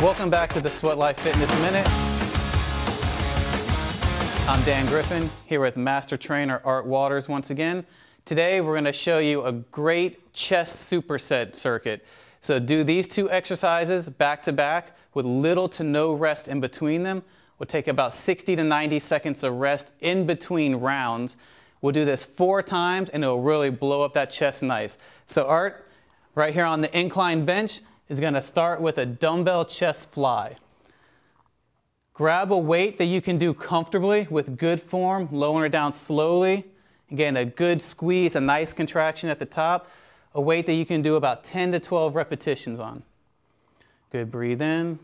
Welcome back to the Sweat Life Fitness Minute. I'm Dan Griffin here with Master Trainer Art Waters once again. Today we're going to show you a great chest superset circuit. So do these two exercises back to back with little to no rest in between them. We'll take about 60 to 90 seconds of rest in between rounds. We'll do this four times and it'll really blow up that chest nice. So Art, right here on the incline bench, is going to start with a dumbbell chest fly. Grab a weight that you can do comfortably with good form, lowering it down slowly. Again, a good squeeze, a nice contraction at the top. A weight that you can do about 10 to 12 repetitions on. Good, breathe in,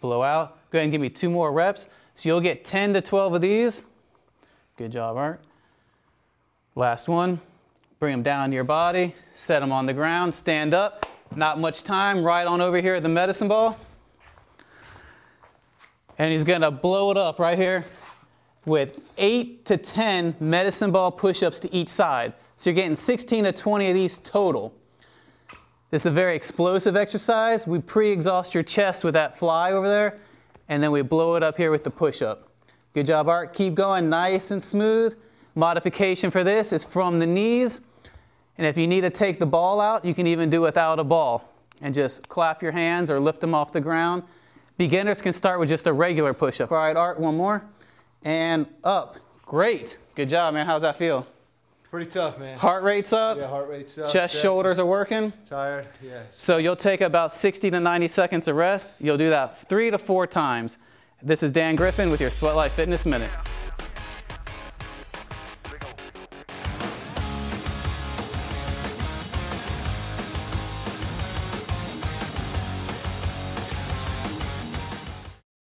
blow out. Go ahead and give me two more reps. So you'll get 10 to 12 of these. Good job, Art. Last one. Bring them down to your body, set them on the ground, stand up. Not much time, right on over here at the medicine ball and he's gonna blow it up right here with eight to 10 medicine ball push-ups to each side. So you're getting 16 to 20 of these total. This is a very explosive exercise. We pre-exhaust your chest with that fly over there, and then we blow it up here with the push-up. Good job, Art. Keep going nice and smooth. Modification for this is from the knees. And if you need to take the ball out, you can even do without a ball and just clap your hands or lift them off the ground. Beginners can start with just a regular push-up. All right, Art, one more. And up. Great. Good job, man. How's that feel? Pretty tough, man. Heart rate's up. Yeah, heart rate's up. Chest, shoulders are working. Tired, yes. So you'll take about 60 to 90 seconds of rest. You'll do that three to four times. This is Dan Griffin with your Sweat Life Fitness Minute.